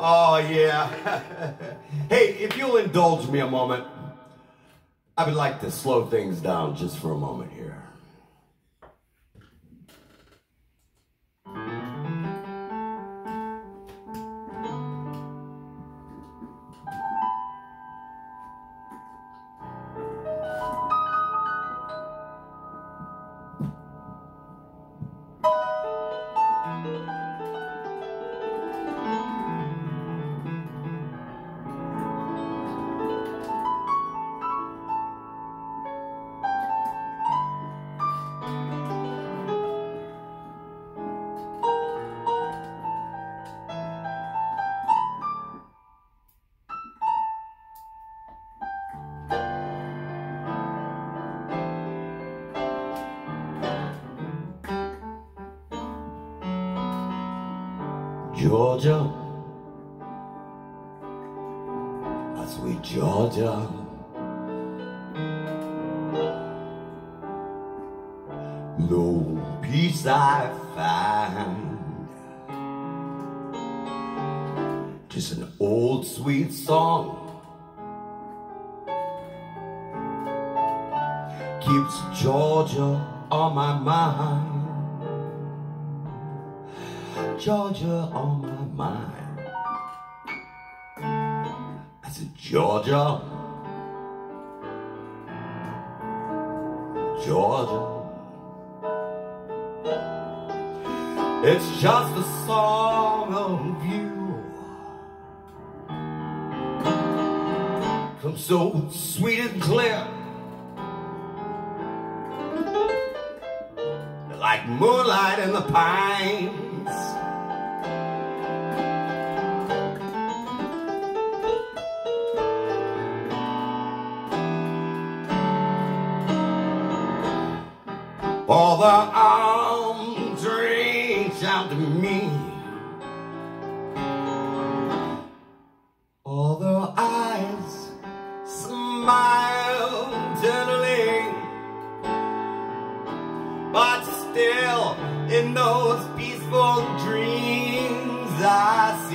Oh, yeah. hey, if you'll indulge me a moment, I would like to slow things down just for a moment here. Georgia, my sweet Georgia. No peace I find, just an old sweet song. Keeps Georgia on my mind. Georgia on my mind. I said, Georgia, Georgia. It's just a song of you. Comes so sweet and clear. Like moonlight in the pines. All the arms reach out to me. All the eyes smile tenderly. But still, in those peaceful dreams I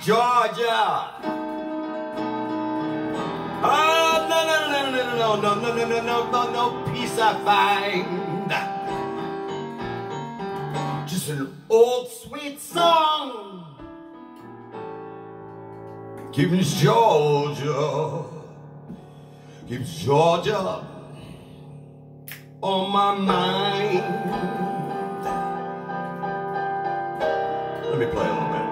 Georgia. Oh, no, no, no, no, no, no, no, no, no, no, no, no peace I find. Just an old sweet song. Keeps Georgia, keeps Georgia on my mind. Let me play a little bit.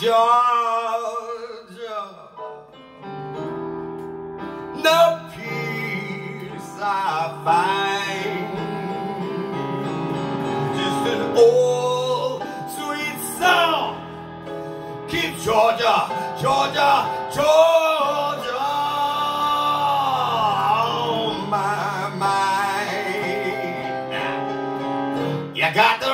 Georgia, no peace I find. Just an old sweet song. Keep Georgia, Georgia, Georgia on my mind. You got the